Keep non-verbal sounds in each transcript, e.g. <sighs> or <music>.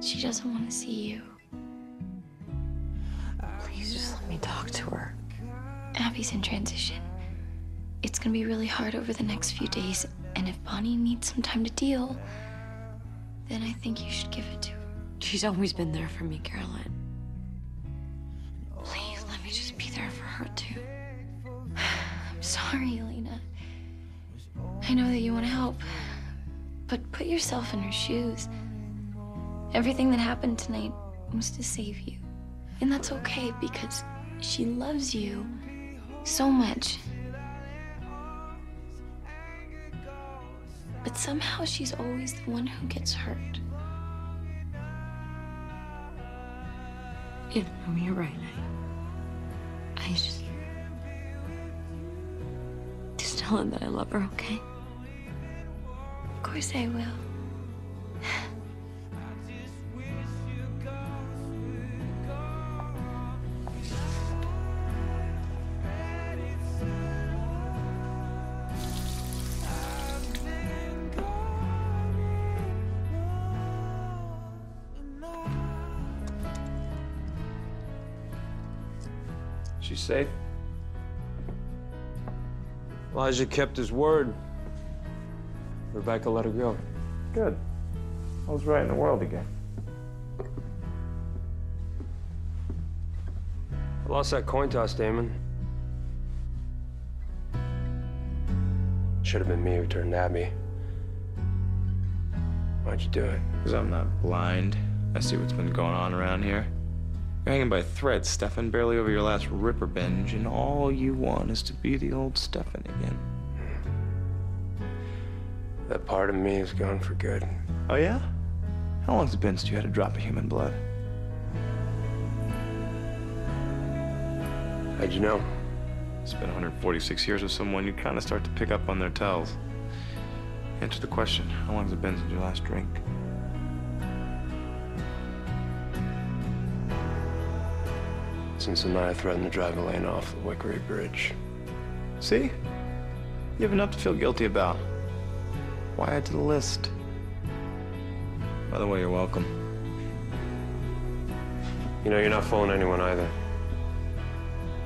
She doesn't want to see you. Please just let me talk to her. Abby's in transition. It's gonna be really hard over the next few days, and if Bonnie needs some time to deal, then I think you should give it to her. She's always been there for me, Caroline. Please let me just be there for her too. <sighs> I'm sorry, Elena. I know that you want to help, but put yourself in her shoes. Everything that happened tonight was to save you. And that's okay because she loves you so much. But somehow she's always the one who gets hurt. You know, you're right. I, I just. Just tell her that I love her, okay? Of course I will. She's safe? Elijah kept his word. Rebekah let her go. Good. I was right in the world again. I lost that coin toss, Damon. Should have been me who turned Abby. Why'd you do it? Because I'm not blind. I see what's been going on around here. You're hanging by threads, Stefan, barely over your last Ripper binge, and all you want is to be the old Stefan again. That part of me is gone for good. Oh, yeah? How long's it been since you had a drop of human blood? How'd you know? It's been 146 years with someone, you kind of start to pick up on their tells. Answer the question. How long has it been since your last drink? Since the night I threatened to drive Elena off the Wickery Bridge. See? You have enough to feel guilty about. Why add to the list? By the way, you're welcome. You know, you're not fooling anyone either.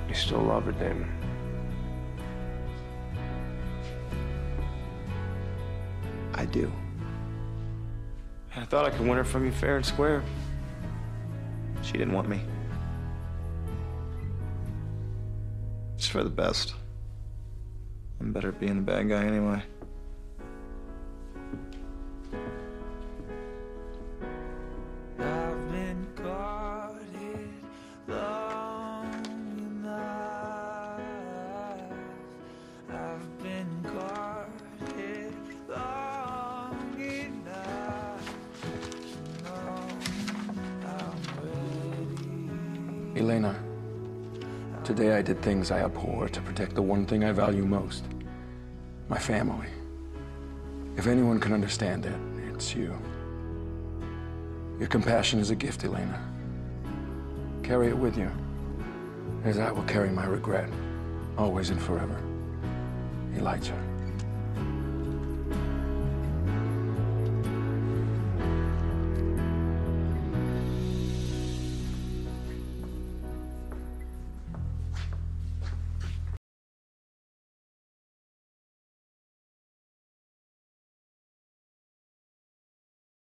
You still love her, Damon. I do. I thought I could win her from you fair and square. She didn't want me. For the best. I'm better at being the bad guy anyway. I've been guarded long enough. I've been guarded long enough. to know I'm ready. Elena, today I did things I abhor to protect the one thing I value most my family. If anyone can understand that, it's you. Your compassion is a gift, Elena. Carry it with you, as I will carry my regret, always and forever. Elijah.